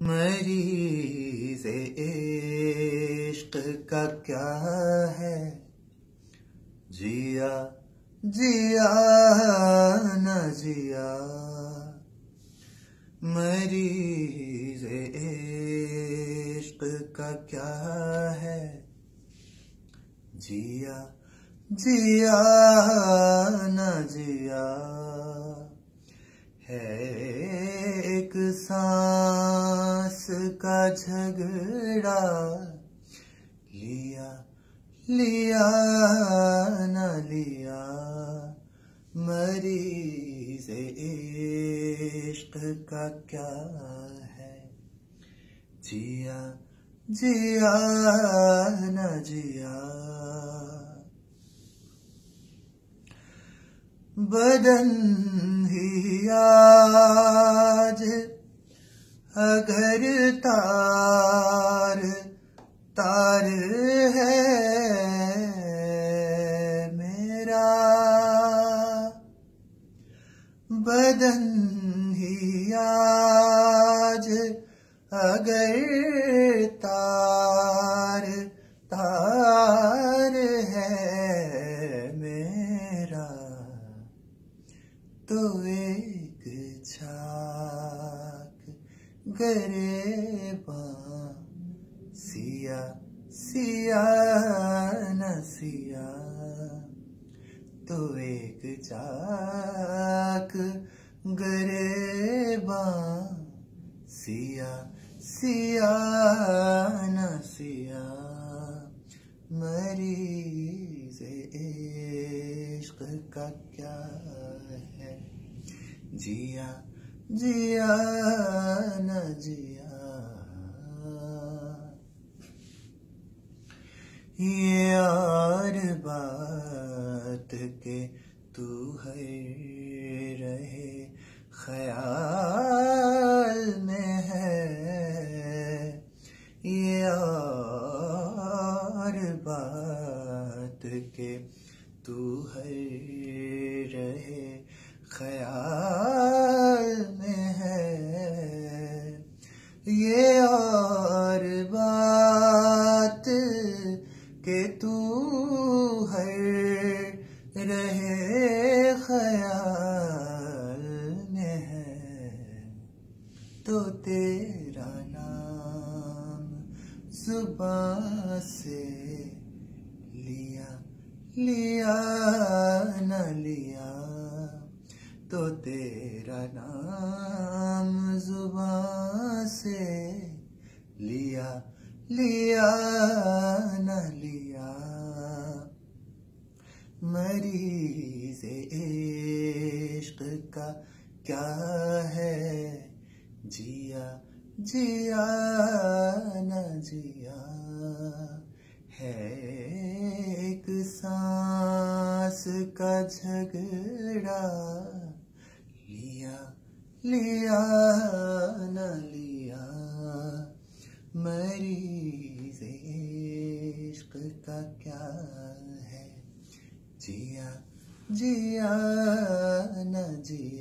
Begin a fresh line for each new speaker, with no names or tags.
مریض عشق کا کیا ہے؟ جیا جیا، نہ جیا۔ مریض عشق کا کیا ہے؟ جیا جیا، نہ جیا۔ ہے ایک سانس کا جھگڑا لیا لیا، نہ لیا۔ مریض عشق کا کیا ہے؟ جیا جیا، نہ جیا۔ بدن ہی آج اگر تار تار ہے میرا، بدن ہی آج اگر تار تار ہے میرا، تو ایک چھاک گرے سیا سیا نہ سیا تو ایک چاک گرے سیا سیا نہ سیا مریض عشق کا کیا ہے؟ جیا جیا نہ جیا۔ یہ اور بات کے تو ہے رہے، خیال میں ہے۔ یہ اور بات کے تو ہے رہے، خیال کہ ہر رہے خیال میں ہے۔ تو تیرا نام زبان سے لیا لیا، نہ لیا۔ تو تیرا نام زبان سے لیا لیا مریض عشق کا کیا ہے؟ جیا جیا، نہ جیا۔ ہے ایک سانس کا جھگڑا۔ لیا لیا، نہ لیا۔ مریض عشق کا کیا ہے؟ جیا جیا نہ جیا